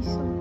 puissant.